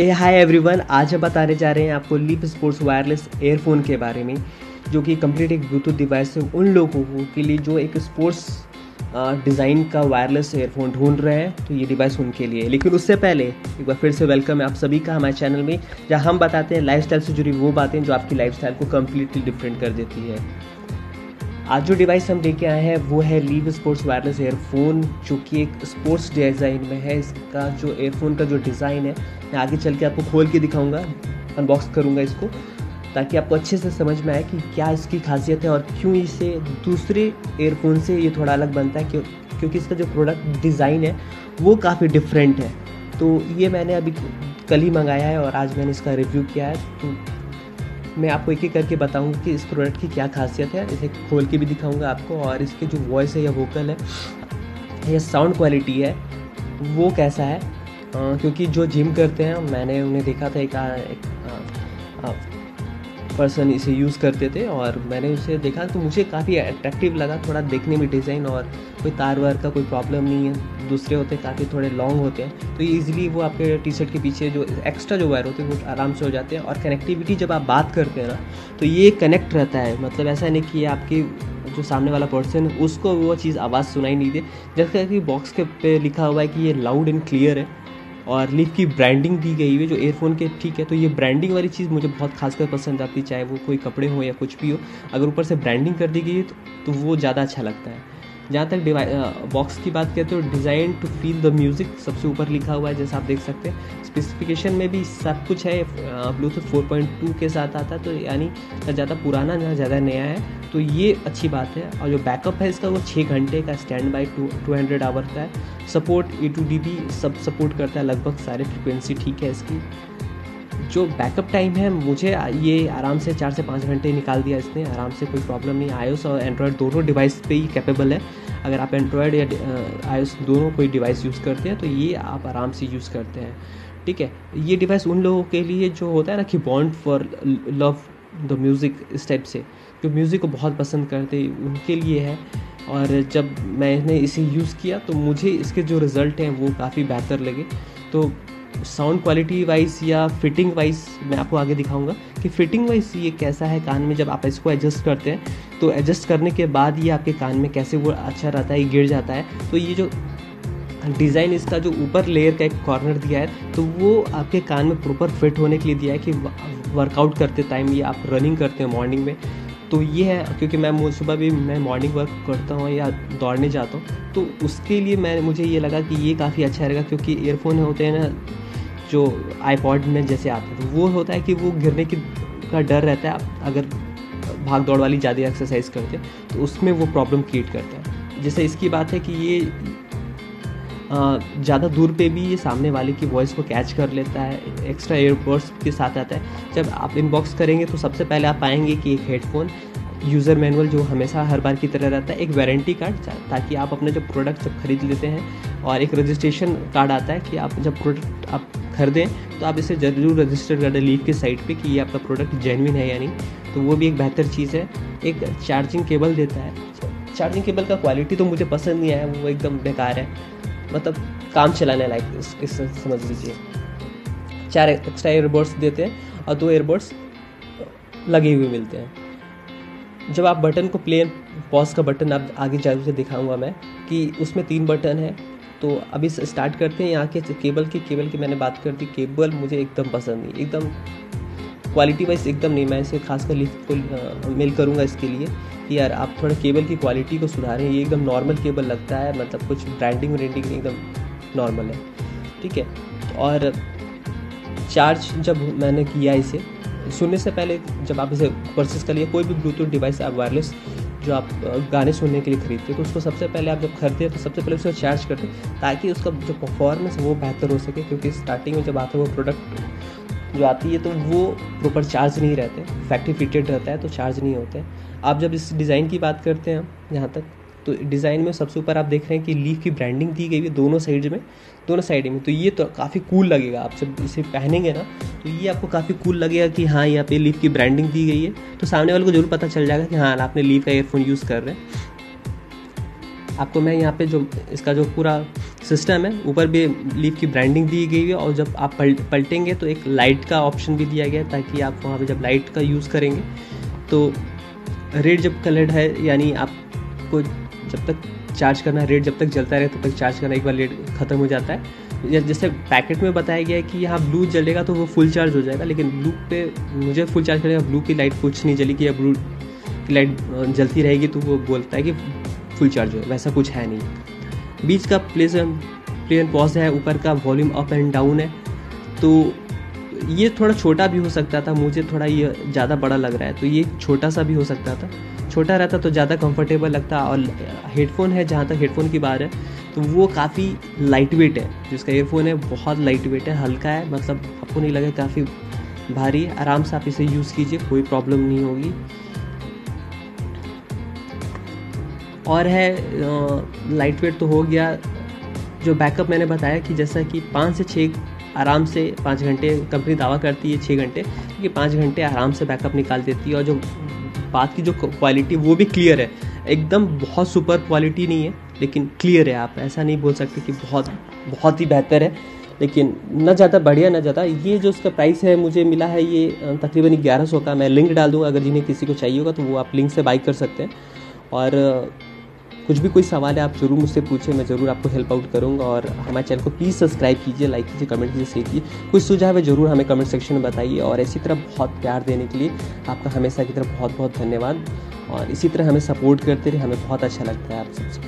ए hi everyone आज हम बताने जा रहे हैं आपको लीप स्पोर्ट्स वायरलेस एयरफोन के बारे में, जो कि कंप्लीट एक ब्लूटूथ डिवाइस है उन लोगों के लिए जो एक स्पोर्ट्स डिज़ाइन का वायरलेस एयरफोन ढूंढ रहे हैं तो ये डिवाइस उनके लिए है। लेकिन उससे पहले, एक बार फिर से वेलकम है आप सभी का हमारे चैनल में, जहाँ हम बताते हैं लाइफ से जुड़ी वो बातें जो आपकी लाइफ को कम्प्लीटली डिफरेंट कर देती है। आज जो डिवाइस हम लेके आए हैं, वो है लीव स्पोर्ट्स वायरलेस एयरफोन जो कि एक स्पोर्ट्स डिज़ाइन में है। इसका जो एयरफोन का जो डिज़ाइन है, मैं आगे चल के आपको खोल के दिखाऊँगा। अनबॉक्स करूँगा इसको, ताकि आपको अच्छे से समझ में आए कि क्या इसकी खासियत है और क्यों इसे दूसरे एयरफोन से ये थोड़ा अलग बनता है, क्यों, क्योंकि इसका जो प्रोडक्ट डिज़ाइन है, वो काफ़ी डिफरेंट है। तो ये मैंने अभी कल ही मंगाया है और आज मैंने इसका रिव्यू किया है। तो मैं आपको एक एक करके बताऊँगा कि इस प्रोडक्ट की क्या खासियत है। इसे खोल के भी दिखाऊँगा आपको और इसके जो वॉइस है या वोकल है या साउंड क्वालिटी है वो कैसा है? आ, क्योंकि जो जिम करते हैं मैंने उन्हें देखा था एक, एक पर्सन इसे यूज़ करते थे और मैंने उसे देखा तो मुझे काफ़ी अट्रैक्टिव लगा थोड़ा देखने में डिज़ाइन और कोई तार वार का कोई प्रॉब्लम नहीं है। दूसरे होते हैं काफ़ी थोड़े लॉन्ग होते हैं तो ईजिली वो आपके टी शर्ट के पीछे जो एक्स्ट्रा जो वायर होते हैं वो आराम से हो जाते हैं। और कनेक्टिविटी जब आप बात करते हैं ना तो ये कनेक्ट रहता है। मतलब ऐसा नहीं कि आपकी जो सामने वाला पर्सन है उसको वो चीज़ आवाज़ सुनाई नहीं दे। जैसे कि बॉक्स के पे लिखा हुआ है कि ये लाउड एंड क्लियर है और लीफ की ब्रांडिंग दी गई है जो एयरफोन के ठीक है तो ये ब्रांडिंग वाली चीज़ मुझे बहुत खासकर पसंद आती है चाहे वो कोई कपड़े हो या कुछ भी हो। अगर ऊपर से ब्रांडिंग कर दी गई है तो, तो वो ज़्यादा अच्छा लगता है। जहाँ तक बॉक्स की बात करें तो design to feel the music सबसे ऊपर लिखा हुआ है, जैसा आप देख सकते हैं। स्पेसिफिकेशन में भी सब कुछ है ब्लूटूथ 4.2 के साथ आता है तो यानी ना ज़्यादा पुराना, ना ज़्यादा नया है। तो ये अच्छी बात है, और जो बैकअप है इसका वो छः घंटे का standby to two hundred hour का है। Support A two D B सब सपोर्ट करता है, लगभग सारे फ्रिक्वेंसी ठीक है इसकी। जो बैकअप टाइम है, मुझे ये आराम से चार से पाँच घंटे निकाल दिया इसने। आराम से कोई प्रॉब्लम नहीं। आयोस और एंड्रॉयड दोनों डिवाइस पे ही कैपेबल है। अगर आप एंड्रॉयड या आयोस दोनों कोई डिवाइस यूज़ करते हैं तो ये आप आराम से यूज़ करते हैं। ठीक है? ये डिवाइस उन लोगों के लिए जो होता है ना कि bond for love the music इस टाइप से, जो म्यूज़िक को बहुत पसंद करते उनके लिए है। और जब मैंने इसे यूज़ किया तो मुझे इसके जो रिज़ल्ट हैं, वो काफ़ी बेहतर लगे। तो साउंड क्वालिटी वाइज या फिटिंग वाइज मैं आपको आगे दिखाऊँगा कि फिटिंग वाइज ये कैसा है कान में जब आप इसको एडजस्ट करते हैं तो एडजस्ट करने के बाद ये आपके कान में कैसे वो अच्छा रहता है गिर जाता है। तो ये जो डिज़ाइन इसका जो ऊपर लेयर का एक कॉर्नर दिया है तो वो आपके कान में प्रॉपर फिट होने के लिए दिया है कि वर्कआउट करते टाइम ये आप रनिंग करते हैं मॉर्निंग में। तो ये है, क्योंकि मैं सुबह भी मैं मॉर्निंग वर्क करता हूँ या दौड़ने जाता हूँ तो उसके लिए मैं, मुझे ये लगा कि ये काफ़ी अच्छा रहेगा, क्योंकि एयरफोन होते हैं ना जो आईपॉड में जैसे आते तो वो होता है कि वो गिरने की का डर रहता है आप अगर भाग दौड़ वाली ज़्यादा एक्सरसाइज करते हैं तो उसमें वो प्रॉब्लम क्रिएट करता है। जैसे इसकी बात है कि ये ज़्यादा दूर पे भी ये सामने वाले की वॉइस को कैच कर लेता है एक्स्ट्रा एयरपोर्ट्स के साथ आता है। जब आप इनबॉक्स करेंगे तो सबसे पहले आप पाएँगे कि एक हेडफोन यूज़र मैनुअल जो हमेशा हर बार की तरह रहता है एक वारंटी कार्ड ताकि आप अपने जो प्रोडक्ट जब खरीद लेते हैं और एक रजिस्ट्रेशन कार्ड आता है कि आप जब प्रोडक्ट आप खरीदें तो आप इसे ज़रूर रजिस्टर कर दें लीव के साइट पे कि ये आपका प्रोडक्ट जेनविन है या नहीं। तो वो भी एक बेहतर चीज़ है। एक चार्जिंग केबल देता है। चार्जिंग केबल का क्वालिटी तो मुझे पसंद नहीं आया वो एकदम बेकार है। मतलब काम चलाने लायक इस, इस समझ लीजिए। चार एक्स्ट्रा एयरबड्स देते हैं और दो एयरबड्स लगे हुए मिलते हैं। जब आप बटन को प्लेन पॉज का बटन आप आगे ज़रूर से दिखाऊँगा मैं कि उसमें तीन बटन है तो अभी स्टार्ट करते हैं। यहाँ के केबल की केबल की मैंने बात कर दी। केबल मुझे एकदम पसंद नहीं, एकदम क्वालिटी वाइज एकदम नहीं। मैं इसे खासकर लिफ्ट को मेल करूँगा इसके लिए कि यार आप थोड़ा केबल की क्वालिटी को सुधारें। ये एकदम नॉर्मल केबल लगता है मतलब कुछ ब्रांडिंग व्रेंडिंग एकदम नॉर्मल है। ठीक है, और चार्ज जब मैंने किया इसे सुनने से पहले जब आप इसे परचेस कर लिए, कोई भी ब्लूटूथ डिवाइस आप वायरलेस जो आप गाने सुनने के लिए खरीदते तो उसको सबसे पहले आप जब खरीदते तो सबसे पहले उसको चार्ज करते ताकि उसका जो परफॉर्मेंस है वो बेहतर हो सके, क्योंकि स्टार्टिंग में जब आता है वो प्रोडक्ट जो आती है तो वो प्रॉपर चार्ज नहीं रहते फैक्ट्री फिटेड रहता है तो चार्ज नहीं होते आप जब इस डिज़ाइन की बात करते हैं, यहाँ तक तो डिज़ाइन में सबसे ऊपर आप देख रहे हैं कि लीफ की ब्रांडिंग दी गई है दोनों साइड में, दोनों साइड में। तो ये तो काफ़ी कूल लगेगा। आप जब इसे पहनेंगे ना तो ये आपको काफ़ी कूल लगेगा कि हाँ यहाँ पे लीफ की ब्रांडिंग दी गई है। तो सामने वाले को ज़रूर पता चल जाएगा कि हाँ आपने लीफ का एयरफोन यूज़ कर रहे हैं। आपको मैं यहाँ पे जो इसका जो पूरा सिस्टम है, ऊपर भी लीफ की ब्रांडिंग दी गई है और जब आप पलट पलटेंगे तो एक लाइट का ऑप्शन भी दिया गया है ताकि आप वहाँ पे जब लाइट का यूज़ करेंगे तो रेड जब कलर्ड है, यानी आपको जब तक चार्ज करना रेट जब तक जलता रहे, तब तक चार्ज करना एक बार लेट ख़त्म हो जाता है। जैसे पैकेट में बताया गया है कि यहाँ ब्लू जलेगा तो वो फुल चार्ज हो जाएगा, लेकिन ब्लू पे मुझे फुल चार्ज करेगा ब्लू की लाइट कुछ नहीं जली कि ब्लू की लाइट जलती रहेगी तो वो बोलता है कि फुल चार्ज हो, वैसा कुछ है नहीं। बीच का प्लेस प्ले एंड पॉज है, ऊपर का वॉल्यूम अप एंड डाउन है। तो ये थोड़ा छोटा भी हो सकता था, मुझे थोड़ा ये ज़्यादा बड़ा लग रहा है तो ये छोटा सा भी हो सकता था। छोटा रहता तो ज़्यादा कंफर्टेबल लगता और हेडफोन है, जहाँ तक हेडफोन की बात है तो वो काफ़ी लाइट वेट है। जिसका ईयरफोन है, बहुत लाइट वेट है, हल्का है मतलब आपको नहीं लगे काफ़ी भारी आराम से आप इसे यूज़ कीजिए, कोई प्रॉब्लम नहीं होगी। और है लाइट वेट तो हो गया। जो बैकअप मैंने बताया कि जैसा कि पाँच से छः आराम से पाँच घंटे, कंपनी दावा करती है छः घंटे, क्योंकि पाँच घंटे आराम से बैकअप निकाल देती है और जो बात की जो क्वालिटी वो भी क्लियर है। एकदम बहुत सुपर क्वालिटी नहीं है, लेकिन क्लियर है आप, ऐसा नहीं बोल सकते कि बहुत बहुत ही बेहतर है। लेकिन ना ज़्यादा बढ़िया, ना ज़्यादा। ये जो उसका प्राइस है, मुझे मिला है ये तकरीबन ग्यारह सौ का। मैं लिंक डाल दूँगा, अगर जिन्हें किसी को चाहिए होगा तो वो आप लिंक से बाई कर सकते हैं। और कुछ भी कोई सवाल है, आप ज़रूर मुझसे पूछें, मैं ज़रूर आपको हेल्प आउट करूँगा और हमारे चैनल को प्लीज़ सब्सक्राइब कीजिए लाइक कीजिए कमेंट कीजिए शेयर कीजिए। कुछ सुझाव है, ज़रूर हमें कमेंट सेक्शन में बताइए और इसी तरह बहुत प्यार देने के लिए आपका हमेशा की तरफ़ बहुत बहुत धन्यवाद और इसी तरह हमें सपोर्ट करते रहे हमें बहुत अच्छा लगता है आप सबसे।